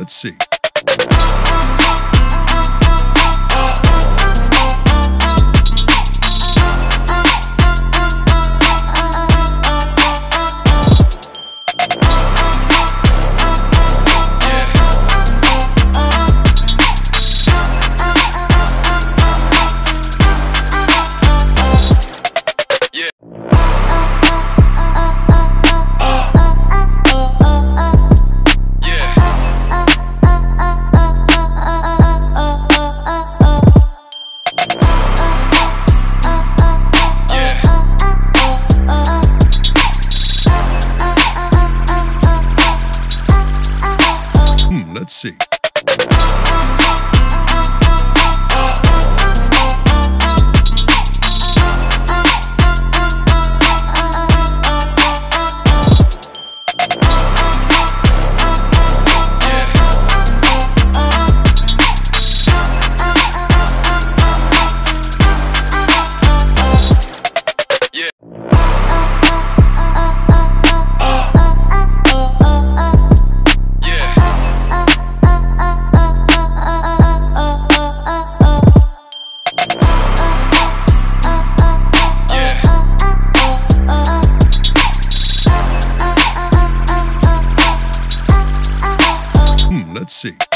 Let's see. Let's see. Let's see.